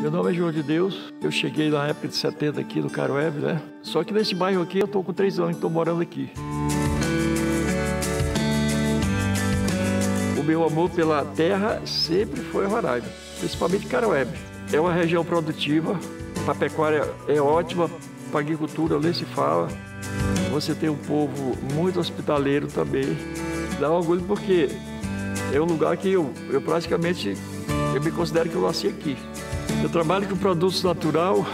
Meu nome é João de Deus. Eu cheguei na época de 70 aqui no Caroeb, né? Só que nesse bairro aqui eu tô com três anos que estou morando aqui. O meu amor pela terra sempre foi Roraima, principalmente Caroeb. É uma região produtiva, a pecuária é ótima, para agricultura nem se fala. Você tem um povo muito hospitaleiro também. Dá orgulho porque é um lugar que eu, eu praticamente eu me considero que eu nasci aqui. Eu trabalho com produtos natural,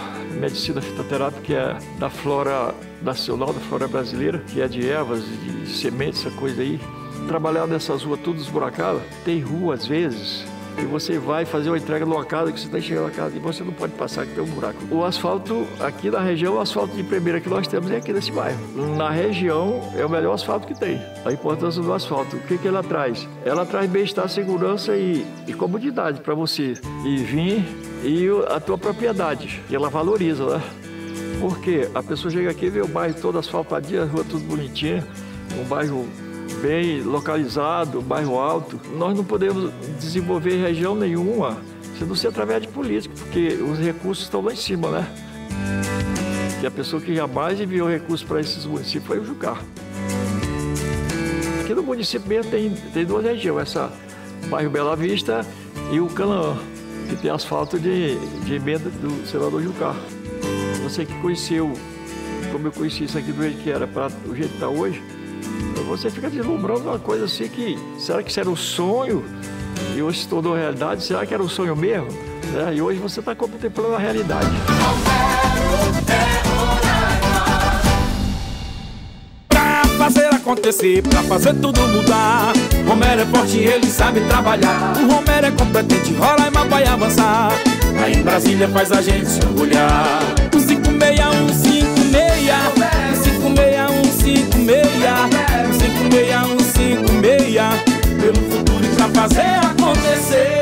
medicina fitoterápica, que é da flora nacional, da flora brasileira, que é de ervas, de sementes, essa coisa aí. Trabalhar nessas ruas tudo esburacadas, tem rua às vezes, e você vai fazer uma entrega numa casa que você está chegando na casa e você não pode passar que tem um buraco. O asfalto aqui na região, o asfalto de primeira que nós temos é aqui nesse bairro. Na região é o melhor asfalto que tem. A importância do asfalto, o que, que ela traz? Ela traz bem-estar, segurança e, e comodidade para você ir vir e a tua propriedade. E ela valoriza, né? Porque a pessoa chega aqui e vê o bairro todo asfaltadinho, a rua tudo bonitinha, um bairro bem localizado, bairro alto. Nós não podemos desenvolver região nenhuma se não ser através de política, porque os recursos estão lá em cima, né? E a pessoa que jamais enviou recursos para esses municípios foi o Jucar. Aqui no município mesmo tem, tem duas regiões, essa bairro Bela Vista e o Canaã, que tem asfalto de, de emenda do senador Jucar. Você que conheceu, como eu conheci isso aqui do jeito que era para o jeito que está hoje, você fica deslumbrando uma coisa assim que. Será que isso era um sonho? E hoje se tornou realidade? Será que era um sonho mesmo? É, e hoje você está contemplando a realidade. Pra fazer acontecer, pra fazer tudo mudar. Romero é forte, ele sabe trabalhar. O Romero é competente, Roraima vai avançar. Aí em Brasília faz a gente se orgulhar. fazer acontecer.